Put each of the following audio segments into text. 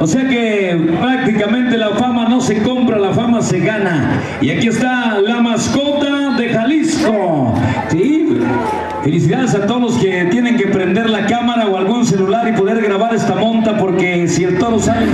O sea que prácticamente la fama no se compra, la fama se gana. Y aquí está la mascota de Jalisco. ¿Sí? Felicidades a todos los que tienen que prender la cámara o algún celular y poder grabar esta monta porque si el toro sale...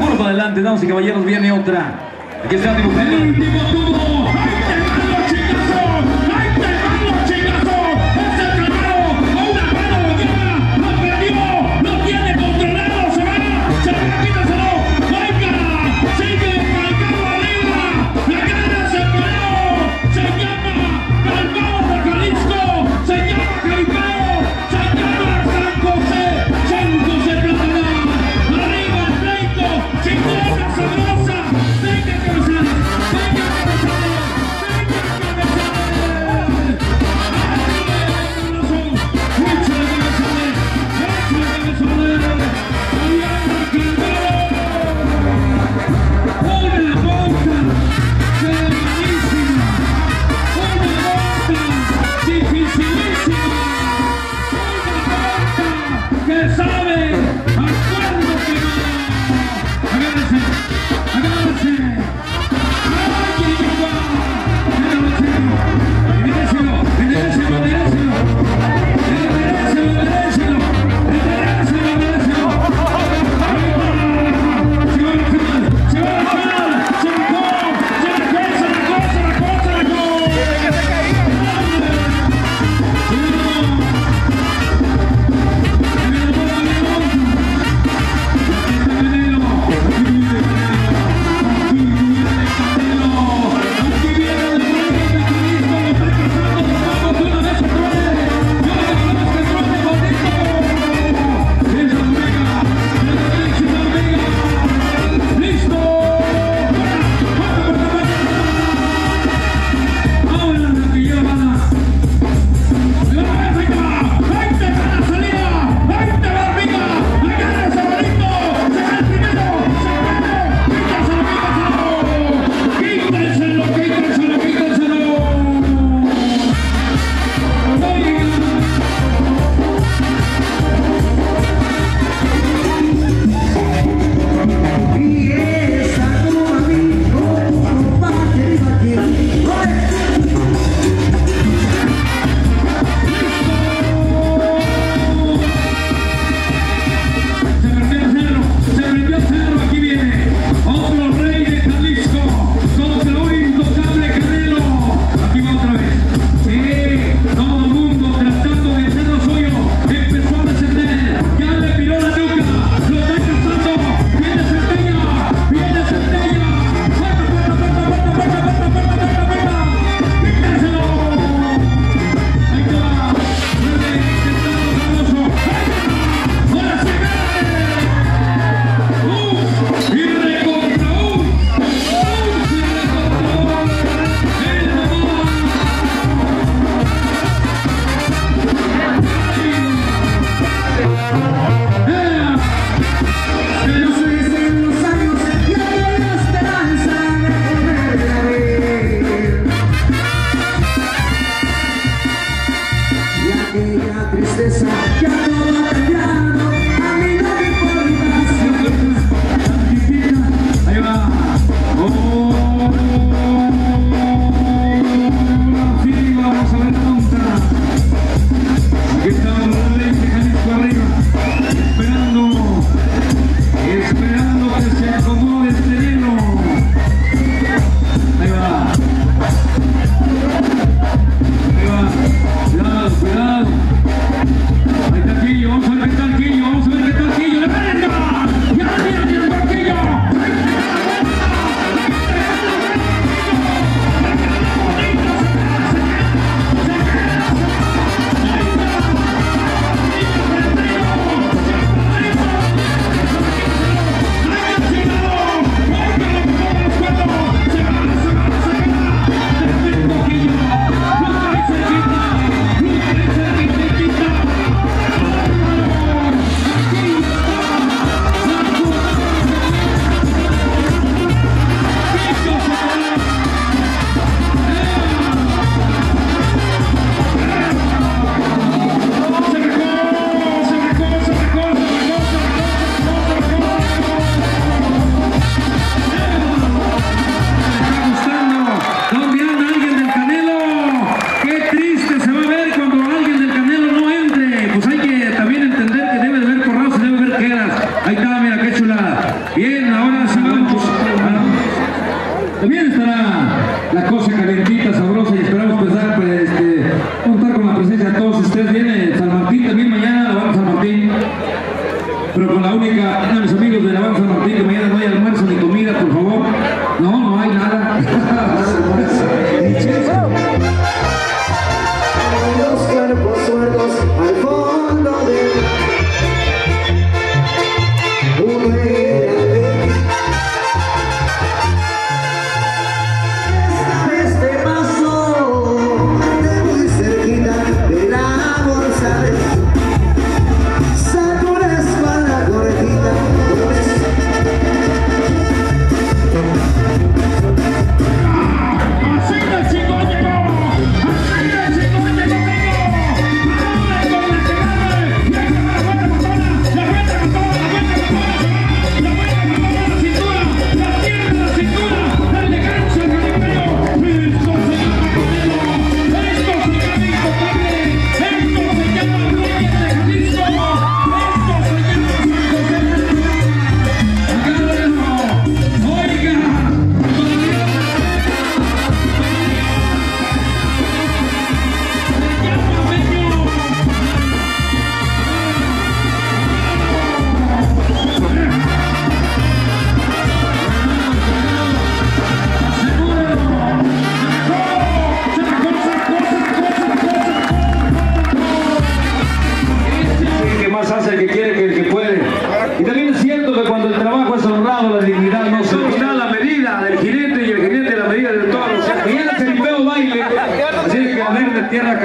Uno para adelante, damas y caballeros, viene otra. Aquí está. can't stop.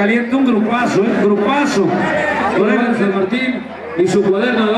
caliente, un grupazo, ¿eh? grupazo. Por San Martín y su cuaderno de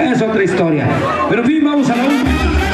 Es otra historia. Pero en fin, vamos a la.